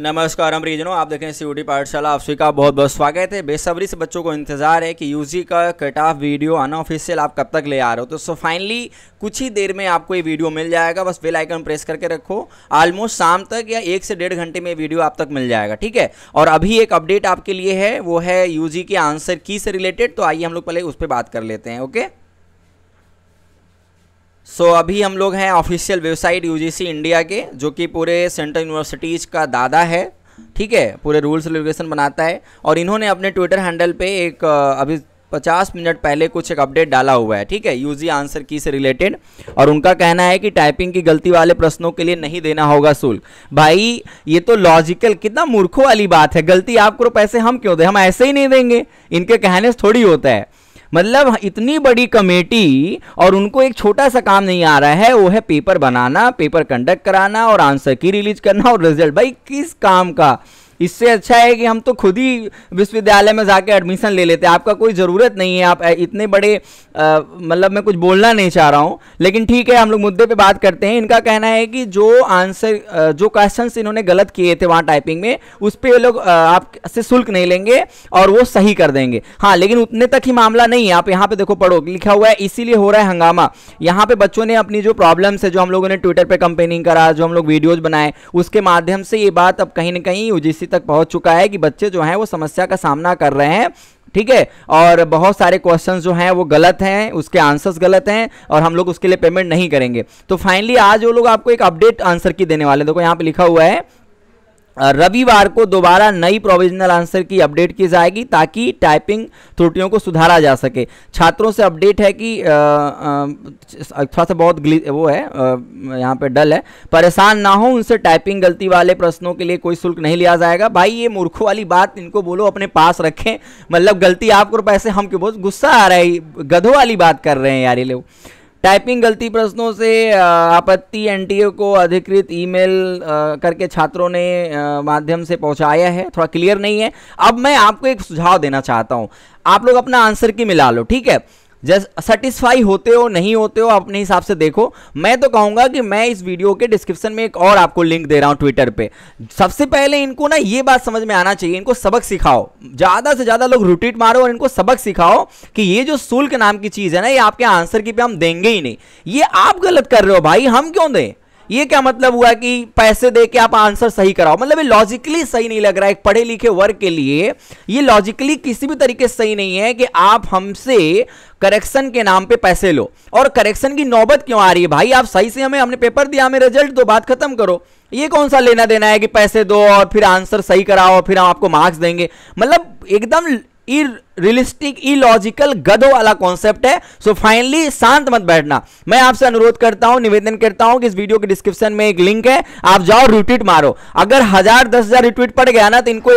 नमस्कार हम रीजनो आप देखें सी पाठशाला, आप सभी का बहुत बहुत स्वागत है। बेसब्री से बच्चों को इंतज़ार है कि यूजी का कट ऑफ़ वीडियो अनऑफिशियल आप कब तक ले आ रहे हो। तो सो फाइनली कुछ ही देर में आपको ये वीडियो मिल जाएगा, बस बेल आइकन प्रेस करके रखो। ऑलमोस्ट शाम तक या एक से डेढ़ घंटे में वीडियो आप तक मिल जाएगा, ठीक है? और अभी एक अपडेट आपके लिए है, वो है यूजी के आंसर की से रिलेटेड तो आइए हम लोग पहले उस पर बात कर लेते हैं ओके सो so, अभी हम लोग हैं ऑफिशियल वेबसाइट यूजीसी इंडिया के जो कि पूरे सेंट्रल यूनिवर्सिटीज़ का दादा है। ठीक है? पूरे रूल्स रेगुलेशन बनाता है। और इन्होंने अपने ट्विटर हैंडल पे एक अभी 50 मिनट पहले कुछ एक अपडेट डाला हुआ है। ठीक है? यूजी आंसर की से रिलेटेड और उनका कहना है कि टाइपिंग की गलती वाले प्रश्नों के लिए नहीं देना होगा शुल्क। भाई ये तो लॉजिकल कितना मूर्खों वाली बात है। गलती आप करो पैसे हम क्यों दें? हम ऐसे ही नहीं देंगे। इनके कहने से थोड़ी होता है। मतलब इतनी बड़ी कमेटी और उनको एक छोटा सा काम नहीं आ रहा है, वो है पेपर बनाना, पेपर कंडक्ट कराना और आंसर की रिलीज़ करना और रिज़ल्ट भाई, किस काम का? इससे अच्छा है कि हम तो खुद ही विश्वविद्यालय में जाके एडमिशन ले लेते हैं। आपका कोई ज़रूरत नहीं है, आप इतने बड़े मतलब मैं कुछ बोलना नहीं चाह रहा हूँ, लेकिन ठीक है, हम लोग मुद्दे पर बात करते हैं। इनका कहना है कि जो आंसर जो क्वेश्चन इन्होंने गलत किए थे वहाँ टाइपिंग में, उस पर लोग आपसे शुल्क नहीं लेंगे और वो सही कर देंगे। हाँ लेकिन उतने तक ही मामला नहीं है। आप यहाँ पे देखो, पढ़ो, लिखा हुआ है, इसीलिए हो रहा है हंगामा। यहाँ पे बच्चों ने अपनी जो प्रॉब्लम्स है, जो हम लोगों ने ट्विटर पे कंपेनिंग करा, जो हम लोग वीडियोज़ बनाए, उसके माध्यम से ये बात अब कहीं ना कहीं यूजीसी तक पहुँच चुका है कि बच्चे जो हैं वो समस्या का सामना कर रहे हैं, ठीक है? और बहुत सारे क्वेश्चन जो हैं वो गलत हैं, उसके आंसर्स गलत हैं और हम लोग उसके लिए पेमेंट नहीं करेंगे। तो फाइनली आज वो लोग आपको एक अपडेट आंसर की देने वाले देखो यहाँ पे लिखा हुआ है रविवार को दोबारा नई प्रोविजनल आंसर की अपडेट की जाएगी ताकि टाइपिंग त्रुटियों को सुधारा जा सके। छात्रों से अपडेट है कि थोड़ा सा बहुत वो है यहाँ पे डल है। परेशान ना हो, उनसे टाइपिंग गलती वाले प्रश्नों के लिए कोई शुल्क नहीं लिया जाएगा। भाई, ये मूर्खों वाली बात, इनको बोलो, अपने पास रखें। मतलब गलती, आपको पैसे, हम क्यों बहुत गुस्सा आ रहा है, गधों वाली बात कर रहे हैं यार ये लोग। टाइपिंग गलती प्रश्नों से आपत्ति एनटीए को अधिकृत ईमेल करके छात्रों ने माध्यम से पहुँचाया है। थोड़ा क्लियर नहीं है। अब मैं आपको एक सुझाव देना चाहता हूँ। आप लोग अपना आंसर की मिला लो, ठीक है? जैसे सेटिस्फाई होते हो, नहीं होते हो अपने हिसाब से देखो। मैं तो कहूँगा कि मैं इस वीडियो के डिस्क्रिप्शन में एक और आपको लिंक दे रहा हूँ ट्विटर पे। सबसे पहले इनको ना ये बात समझ में आना चाहिए, इनको सबक सिखाओ। ज़्यादा से ज़्यादा लोग रूटीट मारो और इनको सबक सिखाओ कि ये जो शुल्क नाम की चीज़ है ना, ये आपके आंसर की पे हम देंगे ही नहीं। ये आप गलत कर रहे हो भाई, हम क्यों दें? ये क्या मतलब हुआ कि पैसे दे के आप आंसर सही कराओ? मतलब ये लॉजिकली सही नहीं लग रहा है, एक पढ़े लिखे वर्ग के लिए। ये लॉजिकली किसी भी तरीके से सही नहीं है कि आप हमसे करेक्शन के नाम पे पैसे लो। और करेक्शन की नौबत क्यों आ रही है भाई? आप सही से हमें, हमने पेपर दिया, हमें रिज़ल्ट दो, बात खत्म करो। ये कौन सा लेना देना है कि पैसे दो और फिर आंसर सही कराओ और फिर हम आपको मार्क्स देंगे? मतलब एकदम रियलिस्टिक इलॉजिकल गदो वाला कॉन्सेप्ट है। सो फाइनली शांत मत बैठना। मैं आपसे अनुरोध करता हूँ, निवेदन करता हूँ कि इस वीडियो के डिस्क्रिप्शन में एक लिंक है। आप जाओ रिट्वीट मारो। अगर हज़ार, दस हज़ार रिट्वीट पड़ गया ना तो इनको